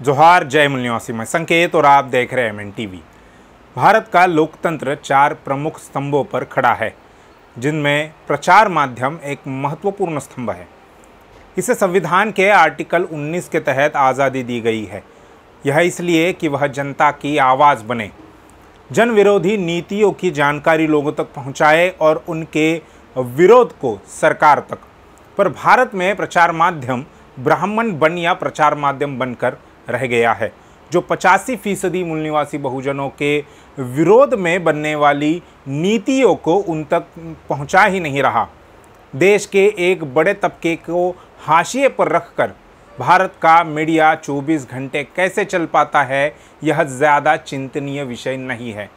जोहार, जय मूल्यवासी मैं संकेत और आप देख रहे हैं एम टीवी भारत का लोकतंत्र चार प्रमुख स्तंभों पर खड़ा है, जिनमें प्रचार माध्यम एक महत्वपूर्ण स्तंभ है। इसे संविधान के आर्टिकल 19 के तहत आज़ादी दी गई है। यह इसलिए कि वह जनता की आवाज़ बने जन विरोधी नीतियों की जानकारी लोगों तक पहुँचाए और उनके विरोध को सरकार तक। पर भारत में प्रचार माध्यम ब्राह्मण बन या प्रचार माध्यम बनकर रह गया है, जो पचासी फ़ीसदी मूल निवासी बहुजनों के विरोध में बनने वाली नीतियों को उन तक पहुँचा ही नहीं रहा। देश के एक बड़े तबके को हाशिए पर रखकर भारत का मीडिया 24 घंटे कैसे चल पाता है, यह ज़्यादा चिंतनीय विषय नहीं है।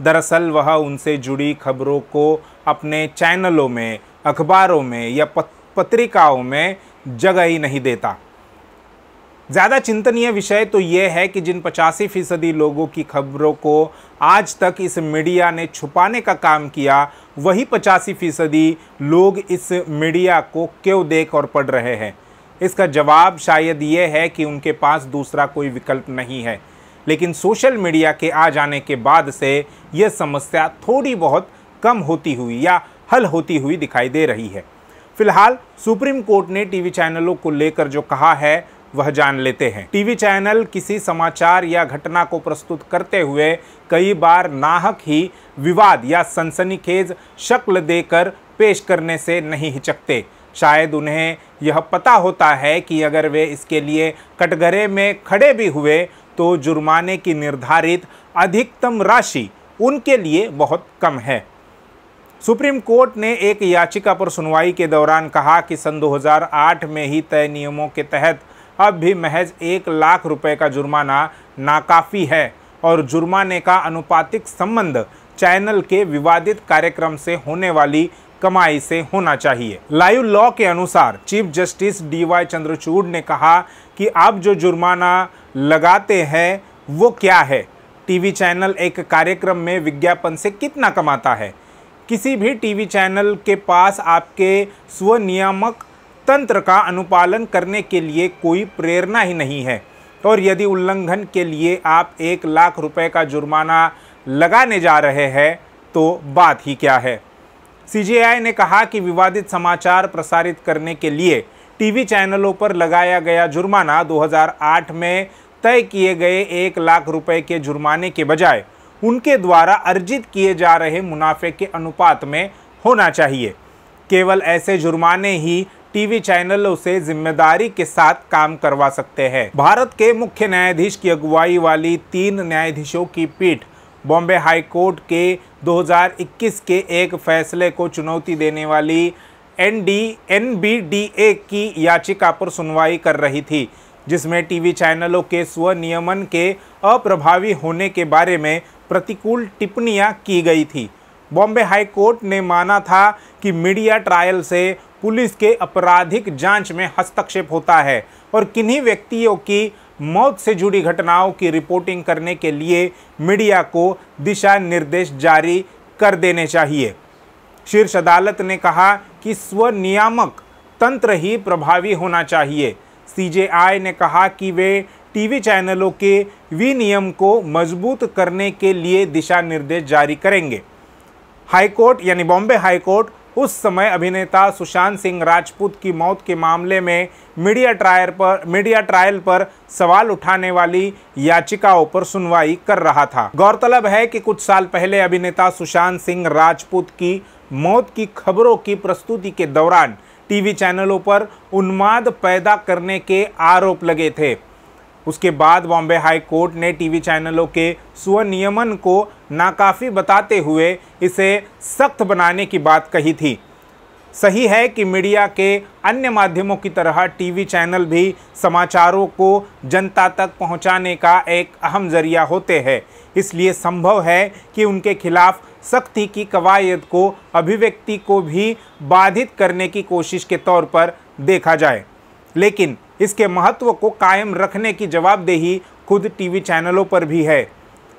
दरअसल वह उनसे जुड़ी खबरों को अपने चैनलों में, अखबारों में या पत्रिकाओं में जगह ही नहीं देता। ज़्यादा चिंतनीय विषय तो ये है कि जिन पचासी फ़ीसदी लोगों की खबरों को आज तक इस मीडिया ने छुपाने का काम किया, वही पचासी फ़ीसदी लोग इस मीडिया को क्यों देख और पढ़ रहे हैं? इसका जवाब शायद ये है कि उनके पास दूसरा कोई विकल्प नहीं है। लेकिन सोशल मीडिया के आ जाने के बाद से यह समस्या थोड़ी बहुत कम होती हुई या हल होती हुई दिखाई दे रही है। फ़िलहाल सुप्रीम कोर्ट ने टीवी चैनलों को लेकर जो कहा है वह जान लेते हैं। टीवी चैनल किसी समाचार या घटना को प्रस्तुत करते हुए कई बार नाहक ही विवाद या सनसनीखेज शक्ल देकर पेश करने से नहीं हिचकते। शायद उन्हें यह पता होता है कि अगर वे इसके लिए कटघरे में खड़े भी हुए तो जुर्माने की निर्धारित अधिकतम राशि उनके लिए बहुत कम है। सुप्रीम कोर्ट ने एक याचिका पर सुनवाई के दौरान कहा कि सन 2008 में ही तय नियमों के तहत अब भी महज एक लाख रुपए का जुर्माना नाकाफ़ी है और जुर्माने का अनुपातिक संबंध चैनल के विवादित कार्यक्रम से होने वाली कमाई से होना चाहिए। लाइव लॉ के अनुसार chief justice D Y Chandrachud ने कहा कि आप जो जुर्माना लगाते हैं, वो क्या है? टीवी चैनल एक कार्यक्रम में विज्ञापन से कितना कमाता है? किसी भी टीवी चैनल के पास आपके स्वनियामक तंत्र का अनुपालन करने के लिए कोई प्रेरणा ही नहीं है। और यदि उल्लंघन के लिए आप एक लाख रुपए का जुर्माना लगाने जा रहे हैं तो बात ही क्या है? सीजीआई ने कहा कि विवादित समाचार प्रसारित करने के लिए टीवी चैनलों पर लगाया गया जुर्माना 2008 में तय किए गए एक लाख रुपए के जुर्माने के बजाय उनके द्वारा अर्जित किए जा रहे मुनाफे के अनुपात में होना चाहिए। केवल ऐसे जुर्माने ही टीवी चैनलों से ज़िम्मेदारी के साथ काम करवा सकते हैं। भारत के मुख्य न्यायाधीश की अगुवाई वाली तीन न्यायाधीशों की पीठ बॉम्बे हाई कोर्ट के 2021 के एक फैसले को चुनौती देने वाली N D, N B D A की याचिका पर सुनवाई कर रही थी, जिसमें टीवी चैनलों के स्वनियमन के अप्रभावी होने के बारे में प्रतिकूल टिप्पणियाँ की गई थी। बॉम्बे हाई कोर्ट ने माना था कि मीडिया ट्रायल से पुलिस के आपराधिक जाँच में हस्तक्षेप होता है और किन्हीं व्यक्तियों की मौत से जुड़ी घटनाओं की रिपोर्टिंग करने के लिए मीडिया को दिशा निर्देश जारी कर देने चाहिए। शीर्ष अदालत ने कहा कि स्वनियामक तंत्र ही प्रभावी होना चाहिए। सीजेआई ने कहा कि वे टीवी चैनलों के विनियम को मज़बूत करने के लिए दिशा निर्देश जारी करेंगे। हाईकोर्ट यानी बॉम्बे हाईकोर्ट उस समय अभिनेता सुशांत सिंह राजपूत की मौत के मामले में मीडिया ट्रायल पर, मीडिया ट्रायल पर सवाल उठाने वाली याचिकाओं पर सुनवाई कर रहा था। गौरतलब है कि कुछ साल पहले अभिनेता सुशांत सिंह राजपूत की मौत की खबरों की प्रस्तुति के दौरान टीवी चैनलों पर उन्माद पैदा करने के आरोप लगे थे। उसके बाद बॉम्बे हाई कोर्ट ने टीवी चैनलों के स्वनियमन को नाकाफ़ी बताते हुए इसे सख्त बनाने की बात कही थी। सही है कि मीडिया के अन्य माध्यमों की तरह टीवी चैनल भी समाचारों को जनता तक पहुँचाने का एक अहम ज़रिया होते हैं। इसलिए संभव है कि उनके खिलाफ सख्ती की कवायद को, अभिव्यक्ति को भी बाधित करने की कोशिश के तौर पर देखा जाए। लेकिन इसके महत्व को कायम रखने की जवाबदेही खुद टीवी चैनलों पर भी है।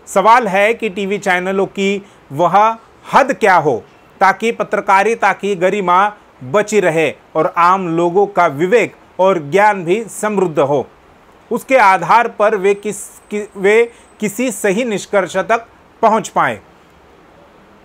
सवाल है कि टीवी चैनलों की वह हद क्या हो ताकि पत्रकारिता की गरिमा बची रहे और आम लोगों का विवेक और ज्ञान भी समृद्ध हो। उसके आधार पर वे किस कि, वे किसी सही निष्कर्ष तक पहुँच पाए।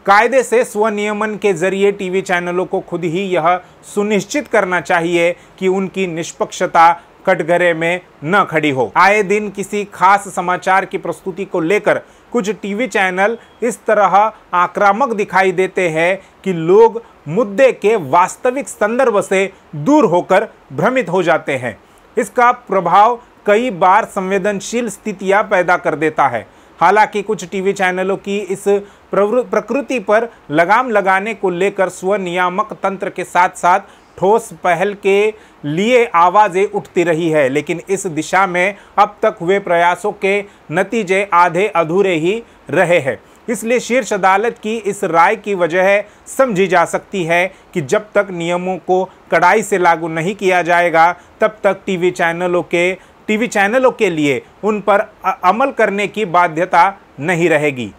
कायदे से स्वनियमन के ज़रिए टीवी चैनलों को खुद ही यह सुनिश्चित करना चाहिए कि उनकी निष्पक्षता कटघरे में न खड़ी हो। आए दिन किसी खास समाचार की प्रस्तुति को लेकर कुछ टीवी चैनल इस तरह आक्रामक दिखाई देते हैं कि लोग मुद्दे के वास्तविक संदर्भ से दूर होकर भ्रमित हो जाते हैं। इसका प्रभाव कई बार संवेदनशील स्थितियाँ पैदा कर देता है। हालाँकि कुछ टीवी चैनलों की इस प्रकृति पर लगाम लगाने को लेकर स्वनियामक तंत्र के साथ साथ ठोस पहल के लिए आवाज़ें उठती रही है। लेकिन इस दिशा में अब तक हुए प्रयासों के नतीजे आधे अधूरे ही रहे हैं। इसलिए शीर्ष अदालत की इस राय की वजह समझी जा सकती है कि जब तक नियमों को कड़ाई से लागू नहीं किया जाएगा, तब तक टीवी चैनलों के, टीवी चैनलों के लिए उन पर अमल करने की बाध्यता नहीं रहेगी।